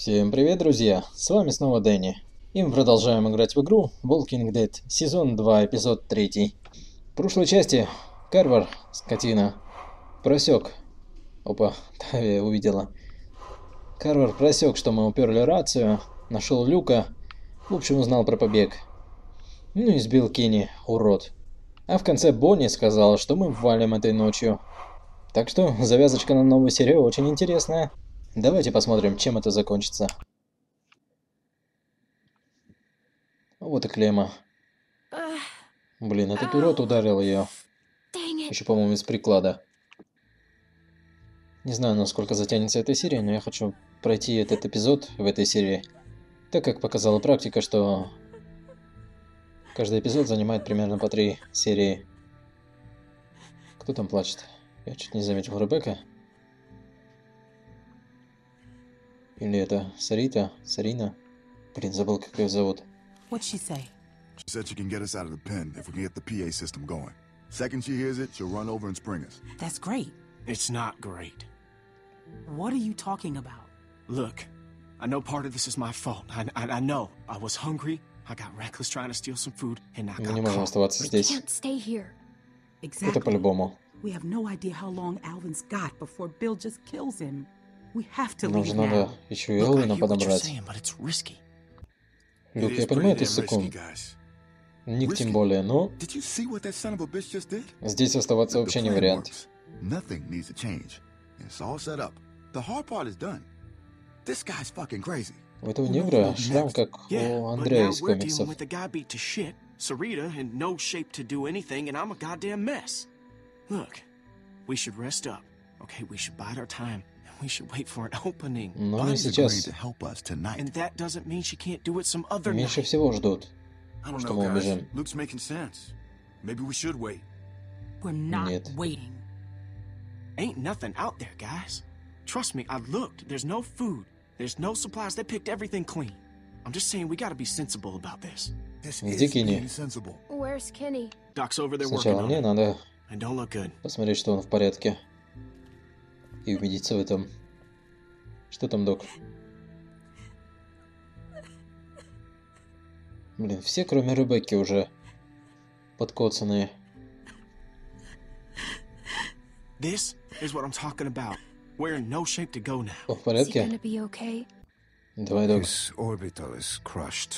Всем привет, друзья! С вами снова Дэнни. И мы продолжаем играть в игру Walking Dead, сезон 2, эпизод 3. В прошлой части Карвар, скотина, просек. Опа, Тави увидела. Карвар просек, что мы уперли рацию, нашел Люка, в общем узнал про побег. Ну и сбил Кенни, урод. А в конце Бонни сказала, что мы валим этой ночью. Так что завязочка на новую серию очень интересная. Давайте посмотрим, чем это закончится. Вот и клемма. Блин, этот урод ударил ее. Еще, по-моему, из приклада. Не знаю, насколько затянется эта серия, но я хочу пройти этот эпизод в этой серии, так как показала практика, что каждый эпизод занимает примерно по три серии. Кто там плачет? Я чуть не заметил Ребекка. Или это Сарита? Сарина? Блин, забыл, как ее зовут. What'd she say? She said she can get us out of the pen if we can get the PA system going. Second she hears it, she'll run over and spring us. That's great. It's not great. What are you talking about? Look, I know part of this is my fault. I, I, I know. I was hungry. I got reckless trying to steal some food, and I Мы got не можем caught. оставаться We здесь. can't stay here. Это Exactly. по-любому. We have no idea how long Alvin's got before Bill just kills him. We have to Нам leave же now. надо еще и Элвина подобрать. saying, but it's risky. Люк, я понимаю, ты guys. Ник тем более, но Did you see what that son of a bitch just did? здесь оставаться The вообще не plan вариант. works. Nothing needs to change. It's all set up. The hard part is done. This guy's fucking crazy. У этого негра шрам как Yeah, у but Андрея now из we're комиксов. dealing with a guy beat to shit, Sarita in no shape to do anything, and I'm a goddamn mess. Look, we should rest up. Okay, we should bide our time, we should wait for an opening. Но не Bonnie's сейчас. agreed to help us tonight. And that doesn't mean she can't do it some other Меньше night. всего ждут. I don't Что know, мы guys. убежим. Luke's making sense. Maybe we should wait. We're not Нет. waiting. Ain't nothing out there, guys. Trust me, I looked. There's no food. There's no supplies. They picked everything clean. I'm just saying we gotta be sensible about this. This Где is Кенни? being sensible. Where's Kenny? Doc's over there working Сначала on мне it. надо And don't look good. посмотреть, что он в порядке. И убедиться в этом. Что там, док? Блин, все, кроме Ребекки, уже подкоцанные. This is what I'm talking about. We're in no shape to go now. О, в порядке? okay? Давай, док. His orbital is crushed.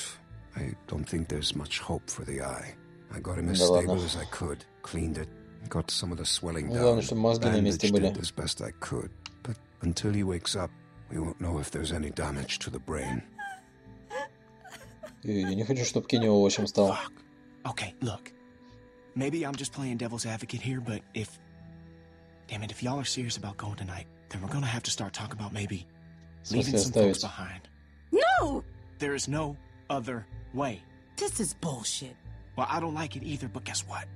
I don't think there's much hope for the eye. I got him as Да stable ладно. as I could, cleaned it, got some of the swelling Ну, down, главное, чтобы мозги на месте bandaged были. it as best I could. But until he wakes up, we won't know if there's any damage to the brain. И Я не хочу, чтобы Кенни овощем стал. Fuck. Okay, look. Maybe I'm just playing devil's advocate here, but if. Damn it, if y'all are serious about going tonight, then we're gonna have to start talking about maybe В leaving смысле some folks оставить? behind. No! There is no other way. This is bullshit. Well, I don't like it either, but guess what?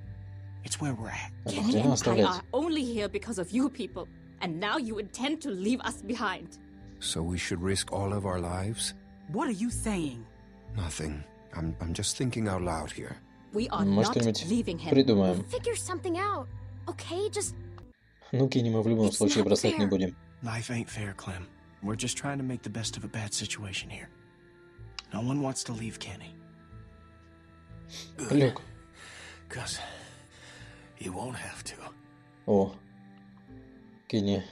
It's where we're at. А Kenny нахрена and I оставлять? are only here because of you people, and now you intend to leave us behind. So we should risk all of our lives? What are you saying? Nothing. I'm, I'm just thinking out loud here. We are Может, not что-нибудь leaving him. придумаем. Figure something out. Okay, just Ну, Кенни мы в любом It's случае not бросать не fair. будем. Life ain't fair, Clem. We're just trying to make the best of a bad situation here. No one wants to leave Kenny. Люк. Cause you won't have to. О. Кенни.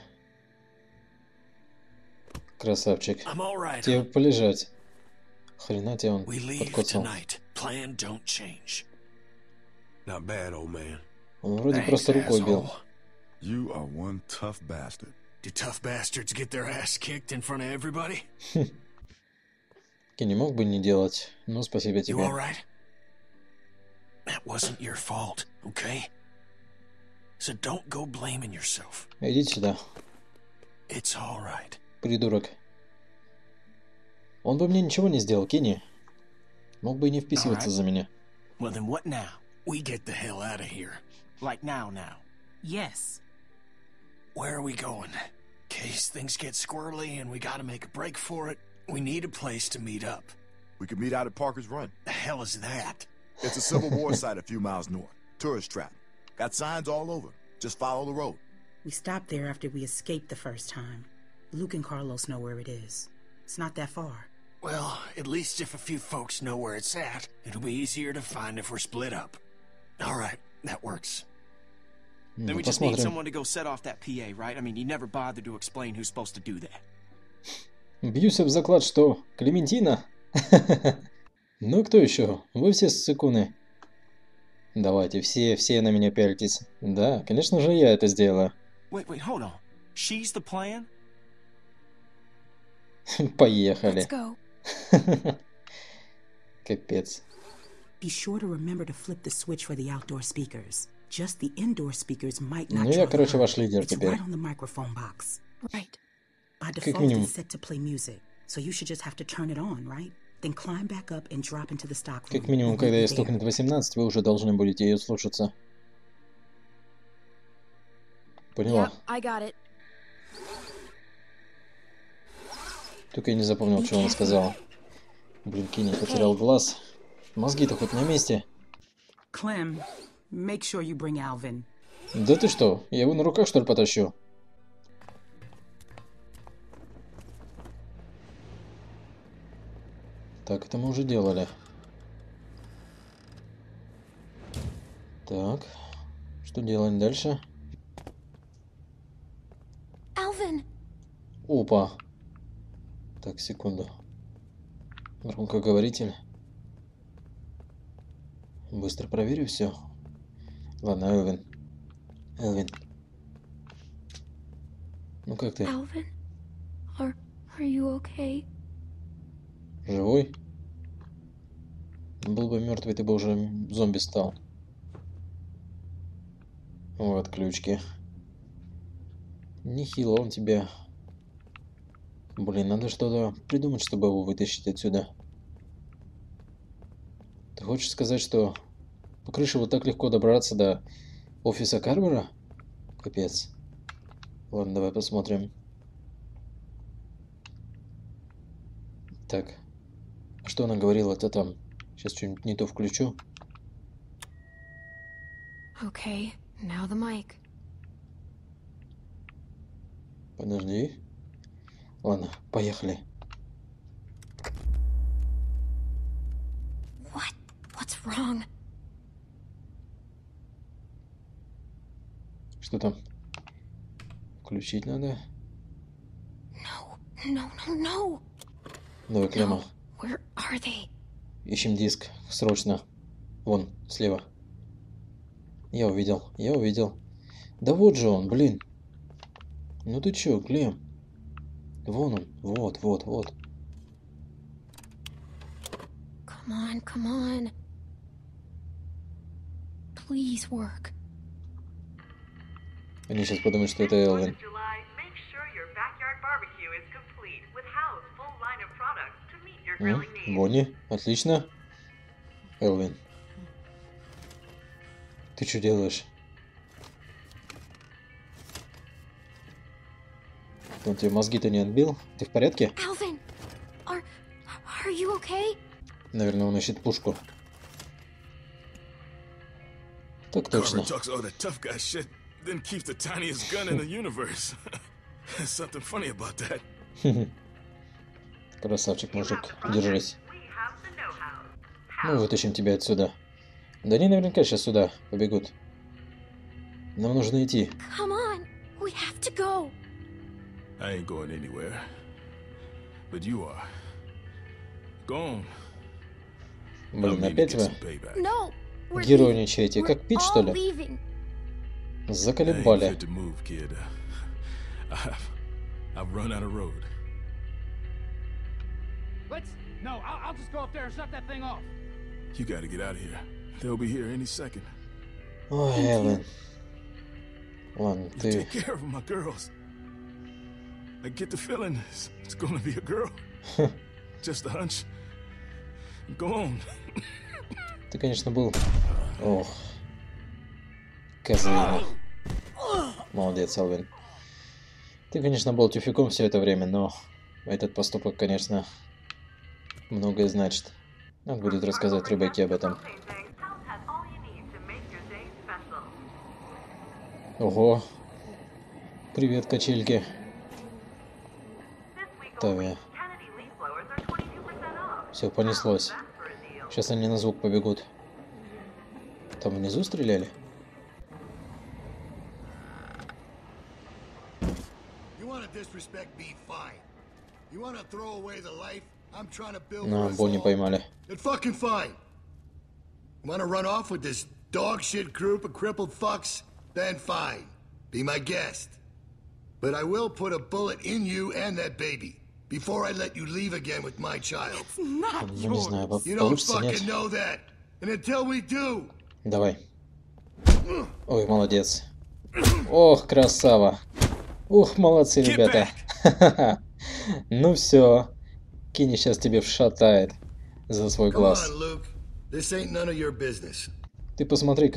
Красавчик. I'm alright. Тебе полежать. Хрена тебе он We leave подкоцал. tonight. Plan don't change. Not bad, old man. Он вроде Thanks, просто рукой бил. asshole. You are one tough bastard. Do tough bastards get their ass kicked in front of everybody? Кенни мог бы не делать. Ну, спасибо You тебе. alright? That wasn't your fault, okay? So don't go blaming yourself. Идите сюда, It's alright. придурок. Он бы мне ничего не сделал, Кенни. Мог бы и не вписываться Alright. за меня. Well, then what now? We get the hell out of here. Like now, now. Yes. Where are we going? In case things get squirrely and we gotta make a break for it, we need a place to meet up. We could meet out at Parker's Run. The hell is that? It's a Civil War site a few miles north. Tourist trap. Got signs all over. Just follow the road. We stopped there after we escaped the first time. Luke and Carlos know where it is. It's not that far. Well, at least if a few folks know where it's at, it'll be easier to find if we're split up. All right, that works. Then Ну, we just need посмотрим. someone to go set off that PA, right? I mean, you never bothered to explain who's supposed to do that. Бьюсь об заклад, что Клементина? Ну, кто еще? Вы все ссыкуны. Давайте, все, все на меня пяльтесь. Да, конечно же, я это сделаю. Wait, wait, hold on. She's the plan? Поехали. Let's go. Капец. Be sure to remember to flip the switch for the outdoor speakers. Just the indoor speakers might not Ну, я, короче, ваш лидер теперь. right on the microphone box. Right. By Как default, минимум. it's set to play music, so you should just have to turn it on, right? Как минимум, когда ей стукнет 18, вы уже должны будете ее слушаться. Поняла. Yep, I got it. Только я не запомнил, что она сказала. Блин, Кенни потерял глаз. Мозги-то хоть на месте. Clem, make sure you bring Alvin. Да ты что, я его на руках что ли потащу? Так, это мы уже делали. Так, что делаем дальше? Alvin! Опа. Так, секунду. Громкоговоритель. Быстро проверю все. Ладно, Элвин. Элвин. Ну как ты? Alvin? Are, are you okay? Живой? Был бы мертвый, ты бы уже зомби стал. Вот ключки. Нехило он тебе. Блин, надо что-то придумать, чтобы его вытащить отсюда. Ты хочешь сказать, что по крыше вот так легко добраться до офиса Карвера? Капец. Ладно, давай посмотрим. Так. Что она говорила-то там? Сейчас что-нибудь не то включу. Okay, now the mic. Подожди. Ладно, поехали. What? What's wrong? Что там? Включить надо. No, no, no, no! Давай, Клема. They? Ищем диск. Срочно. Вон, слева. Я увидел. Я увидел. Да вот же он, блин. Ну ты чё, Клем? Вон он. Вот, вот, вот. Come on, come on. Please work. Они сейчас подумают, что это Элвин. М. Бонни, отлично. Элвин. Ты что делаешь? Он тебе мозги-то не отбил? Ты в порядке? Alvin! Are, are you okay? Наверное, он ищет пушку. Так точно. Красавчик, мужик. Держись. Мы вытащим тебя отсюда. Да они наверняка сейчас сюда побегут. Нам нужно идти. Come on! We have to go! I ain't going anywhere. But you are. Go on. I Блин, опять вы. No! Героиничаете, как We're Пит, что ли? leaving. Заколебали. I've run out of road. Let's. No, I'll, I'll just go up there and shut that thing off. You gotta get out of here. They'll be here any second. Ой, Элвин. Ладно, You ты... take care of my girls. I get the feeling it's, it's gonna be a girl. Just a hunch. Go on. Ты, конечно, был... Ох. Козлина. Молодец, Элвин. Ты, конечно, был тюфяком все это время, но этот поступок, конечно, многое значит. Надо будет рассказать Ребекке об этом. Ого. Привет, качельки. Lee Все, понеслось. Сейчас они на звук побегут. Там внизу стреляли? You to throw away the life Us Бонни поймали. Then fucking fine. Want to run off with this dog shit group of crippled fucks? Then fine. Be my guest. But I will put a bullet in you and that baby before I let you leave again with my child. Not Ну, не знаю, по- You don't fucking know that. And until we do, Давай. Ой, молодец. Ох, красава. Ух, молодцы, ребята. Ну все. Кини сейчас тебе вшатает за свой глаз. Ты посмотри,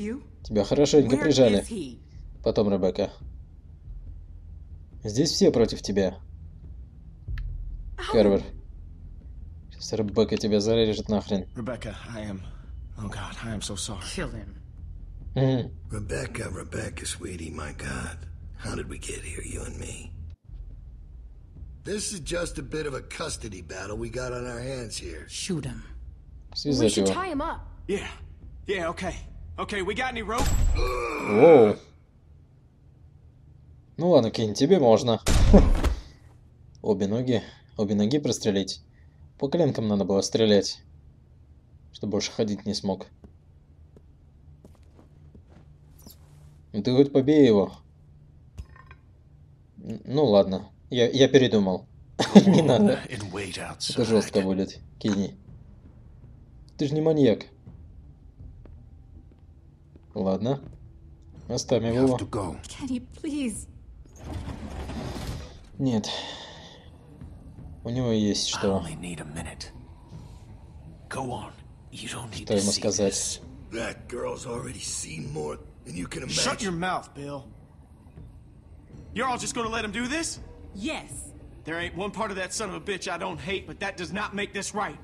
you? Тебя хорошенько прижали. Потом Ребекка. Здесь все против тебя. Карвер. Сейчас Ребекка тебя зарежет нахрен. Rebecca, I am. Oh God, I am so sorry. Kill him. Rebecca, Rebecca, sweetie, my God. How did we get here, you and me? This is just a bit of a custody battle we got on our hands here. Shoot him. We should его. tie him up. Yeah, yeah, okay, okay. We got any rope? Воу. Ну ладно, Кейн, тебе можно. Обе ноги, обе ноги прострелить. По коленкам надо было стрелять, чтобы больше ходить не смог. Ну ты хоть побей его. Ну ладно, я, я передумал. Не надо. Это жестко будет, Кенни. Ты же не маньяк. Ладно. Оставим его. Нет. У него есть что. Что ему сказать? this. That girl's already seen more than you can imagine. Shut your mouth, Bill. You're all just gonna let him do this? Yes. There ain't one part of that son of a bitch I don't hate, but that does not make this right.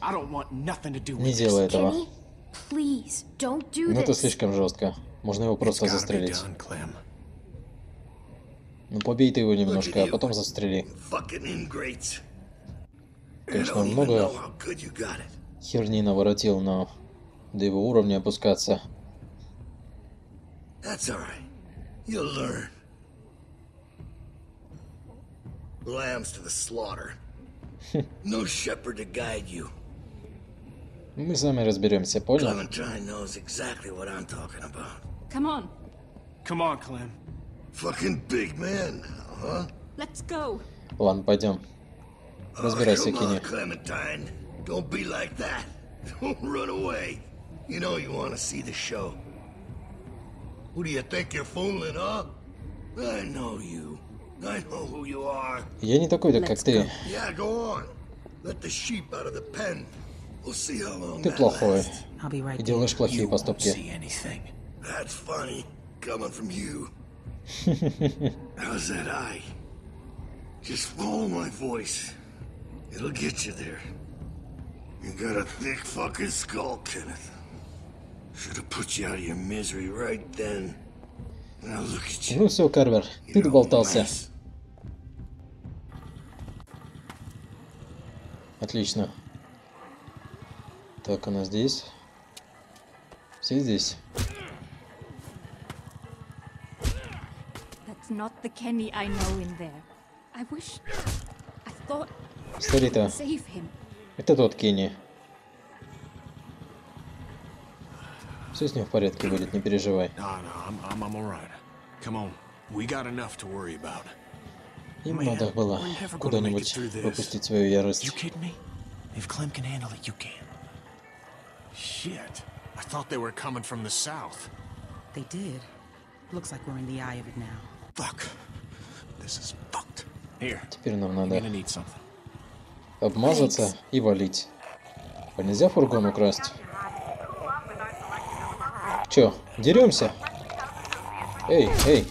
I don't want nothing to do with Не this. делай этого. Kenny, please, don't do Ну это this. слишком жестко. Можно его просто gotta be застрелить. done, Clem. No shepherd to guide you. Мы сами разберемся, понял? Clementine knows exactly what I'm talking about. Come on, Come on, Clem. Fucking big man now, huh? let's go. Ладно, пойдем. Разбирайся, oh, come on, Кенни. Clementine. Don't be like that. Don't run away. You know you want to see the show. Who do you think you're fooling, huh? I know you. I know who you are. Я не такой, как ты. Yeah, go on. Let the sheep out of the pen. We'll see how long Ты that плохой. lasts. I'll be right И there. делаешь плохие You won't поступки. see anything. That's funny, coming from you. How's that eye? Just follow my voice. It'll get you there. You got a thick fucking skull, Kenneth. Should have put you out of your misery right then. Now look at you. Ну все, Карвер, ты You're a доболтался. Отлично. Так, она здесь. Все здесь. Him. это тот Кенни. Все с ним в порядке будет, не переживай. No, no, I'm, I'm, I'm Им надо было куда-нибудь выпустить свою ярость. Shit. I thought they were coming from the south. They did. Looks like we're in the eye of it now. Fuck. This is fucked. Here. Теперь нам надо обмазаться и валить. А нельзя фургон украсть? Чё, деремся? Эй, эй.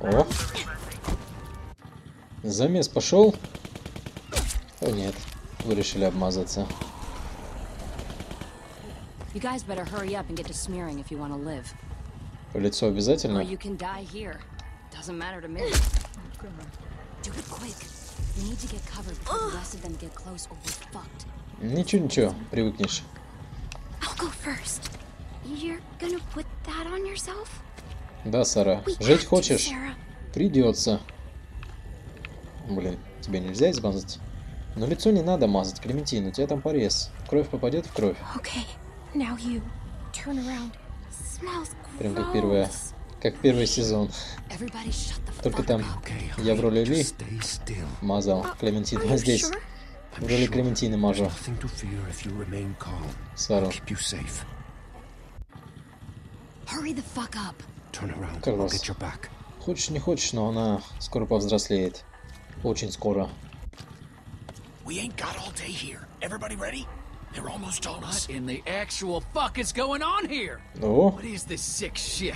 О. Замес пошел? О нет, вы решили обмазаться. В лицо обязательно? Ничего, ничего, привыкнешь. Да, Сара. Жить хочешь? Придется. Блин, тебе нельзя измазать? Но лицо не надо мазать, Клементин, у тебя там порез. Кровь попадет в кровь. Okay, now you. Turn around. Smells Прям как первая, gross. как первый сезон. Только там я в роли Ли мазал Клементин, Are а здесь в роли Клементины мажу. I'll Карлос. Хочешь не хочешь, но она скоро повзрослеет. Очень скоро. We ain't got all day here. Everybody ready? They're almost on us. What in the actual fuck is going on here? О, What is this sick shit?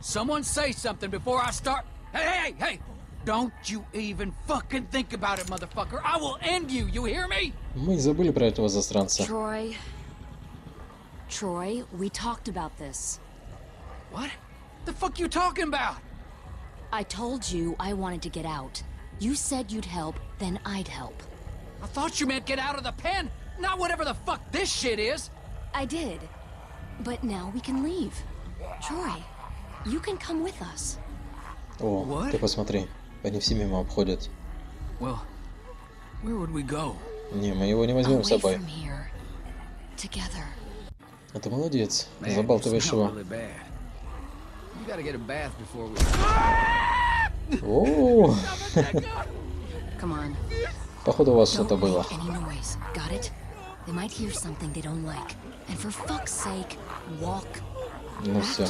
Someone say something before I start. Hey, hey, hey, hey! Don't you even fucking think about it, motherfucker. I will end you, you hear me? мы забыли про этого засранца. Troy. Troy, we talked about this. What? The fuck you talking about? I told you I wanted to get out. You said you'd help, then I'd help. I thought you meant get out of the pen, not whatever the fuck this shit is. I did. But now we can leave. Troy, you can come with us. О, What? ты посмотри. Они все мимо обходят. Well, where would we go? Не, мы его не возьмем с Away собой. from here. Together. А ты молодец. Man, Забалтываешь you smell его. really bad. You gotta get a bath before we. Походу у вас что-то было. Ну все.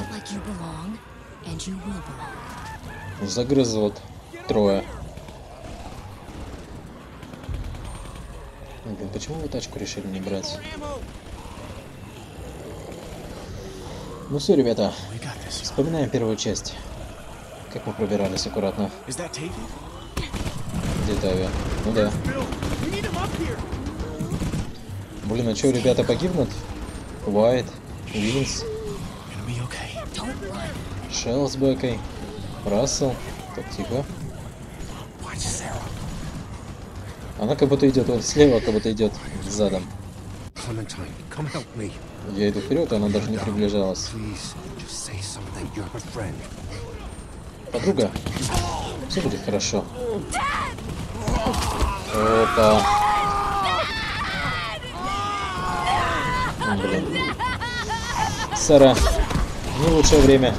Загрызут трое. Блин, почему вы тачку решили не брать? Ну все, ребята, вспоминаем первую часть. Как мы пробирались аккуратно. Где Тави? Ну да. Блин, а что, ребята погибнут? Уайт, run. Шелл с Бекой, Рассел. Так, тихо. Она как будто идет вот слева, как будто идет задом. Я иду вперед, а она даже не приближалась. Подруга, все будет хорошо. М, Блин. Сара, не лучшее время.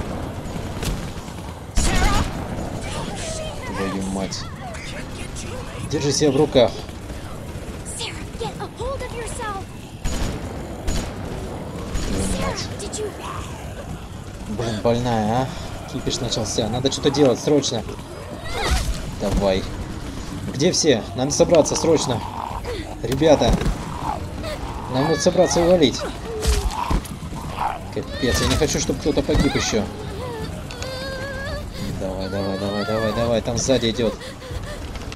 Твою мать. Держи себя в руках. Блин, больная, а? Кипиш начался. Надо что-то делать, срочно. Давай. Где все? Надо собраться, срочно. Ребята. Нам надо собраться и валить. Капец, я не хочу, чтобы кто-то погиб еще. Давай, давай, давай, давай, давай. Там сзади идет.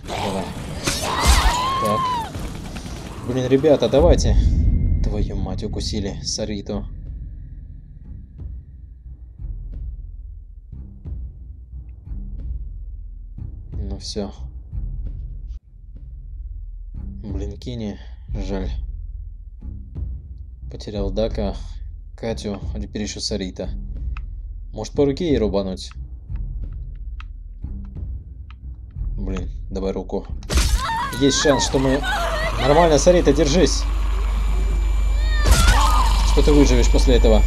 Давай. Так. Блин, ребята, давайте. Твою мать, укусили Сариту. Все. Блин, Кини, жаль. Потерял Дака, Катю, а теперь еще Сарита. Может по руке ей рубануть? Блин, давай руку. Есть шанс, что мы... Нормально, Сарита, держись. Что ты выживешь после этого?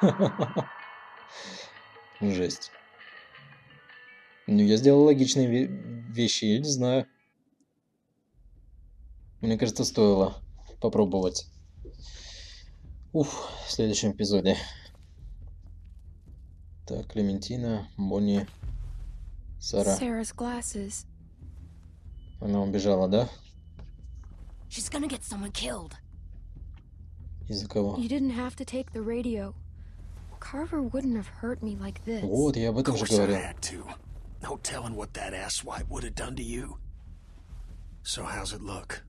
Жесть. Ну, я сделал логичные ве- вещи, я не знаю. Мне кажется, стоило попробовать. Уф, в следующем эпизоде. Так, Клементина, Бонни, Сара. Она убежала, да? She's gonna get someone killed. Из-за кого? You didn't have to take the radio. Carver wouldn't have hurt me like this. Вот, я об этом Of же course I говорил. had to. No telling what that asswipe would have done to you. So how's it look?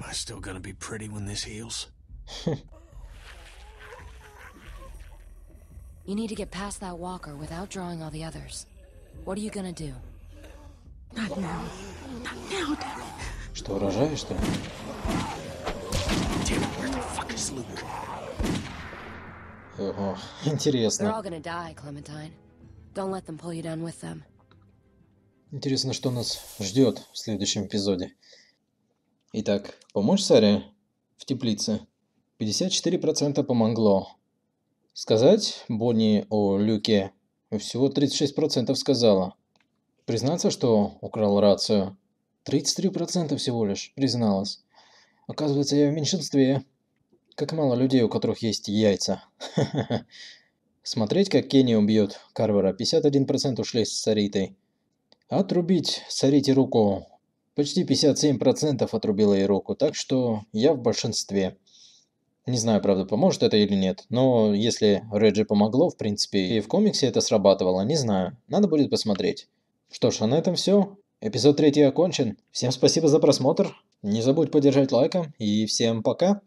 Am I still gonna be pretty when this heals? You need to get past that walker without drawing all the others. What are you gonna do? Not now. Not now, damn it. Что, рожаешь, что ли? Damn it, where the fuck is Luke? Ого, интересно. Интересно, что нас ждет в следующем эпизоде. Итак, помочь Саре в теплице? 54% помогло. Сказать Бонни о Люке? Всего 36% сказала. Признаться, что украл рацию? 33% всего лишь призналась. Оказывается, я в меньшинстве. Как мало людей, у которых есть яйца. Смотреть, как Кенни убьет Карвера. 51% ушли с Саритой. Отрубить Сарите руку. Почти 57% отрубила ей руку, так что я в большинстве. Не знаю, правда, поможет это или нет, но если Реджи помогло, в принципе, и в комиксе это срабатывало, не знаю. Надо будет посмотреть. Что ж, а на этом все. Эпизод третий окончен. Всем спасибо за просмотр. Не забудь поддержать лайком и всем пока.